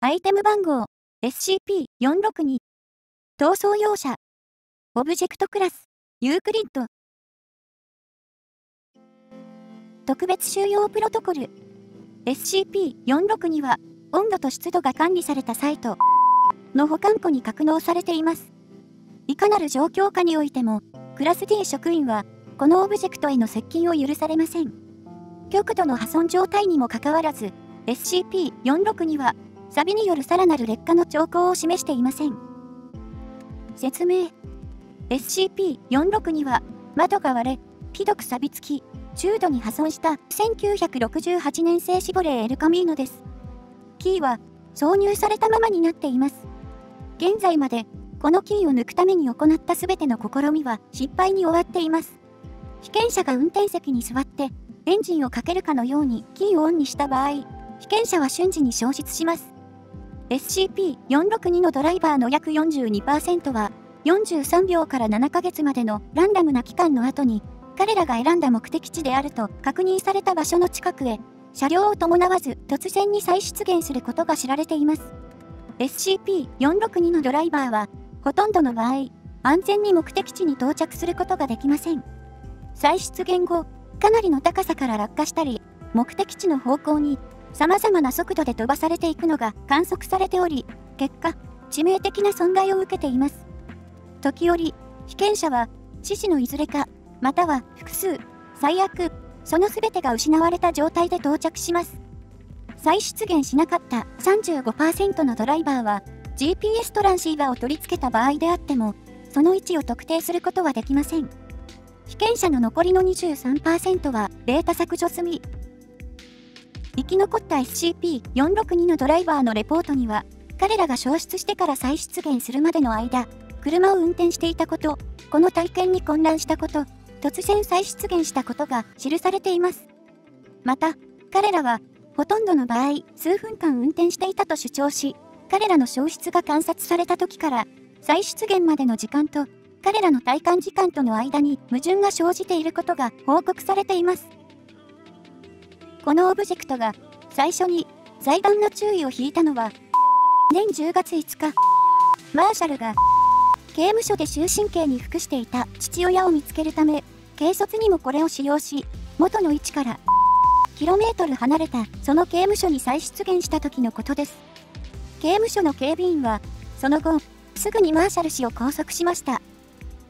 アイテム番号 SCP-462 逃走用車オブジェクトクラスユークリッド。特別収容プロトコル。SCP-462 は温度と湿度が管理されたサイト。の保管庫に格納されています。いかなる状況下においても、クラス D 職員は、このオブジェクトへの接近を許されません。極度の破損状態にもかかわらず、SCP-462 は、錆によるさらなる劣化の兆候を示していません。説明 SCP-462 は、窓が割れ、ひどく錆びつき、中度に破損した1968年製シボレーエルカミーノです。キーは挿入されたままになっています。現在までこのキーを抜くために行った全ての試みは失敗に終わっています。被験者が運転席に座ってエンジンをかけるかのようにキーをオンにした場合、被験者は瞬時に消失します。SCP-462 のドライバーの約42%は43秒から7ヶ月までのランダムな期間の後に彼らが選んだ目的地であると確認された場所の近くへ車両を伴わず突然に再出現することが知られています。SCP-462 のドライバーは、ほとんどの場合、安全に目的地に到着することができません。再出現後、かなりの高さから落下したり、目的地の方向に様々な速度で飛ばされていくのが観測されており、結果、致命的な損害を受けています。時折、被験者は、致死のいずれか、または複数、最悪、その全てが失われた状態で到着します。再出現しなかった35%のドライバーは GPS トランシーバーを取り付けた場合であってもその位置を特定することはできません被験者の残りの23%はデータ削除済み生き残った SCP-462 のドライバーのレポートには彼らが消失してから再出現するまでの間車を運転していたことこの体験に混乱したこと突然再出現したことが記されていますまた彼らはほとんどの場合、数分間運転していたと主張し、彼らの消失が観察された時から、再出現までの時間と、彼らの体感時間との間に矛盾が生じていることが報告されています。このオブジェクトが最初に財団の注意を引いたのは、年10月5日、マーシャルが刑務所で終身刑に服していた父親を見つけるため、軽率にもこれを使用し、元の位置からキロメートル離れたその刑務所に再出現した時のことです。刑務所の警備員は、その後、すぐにマーシャル氏を拘束しました。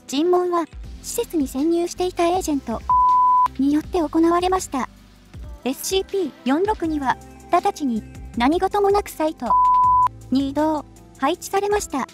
尋問は、施設に潜入していたエージェントによって行われました。SCP-462 は、直ちに何事もなくサイトに移動、配置されました。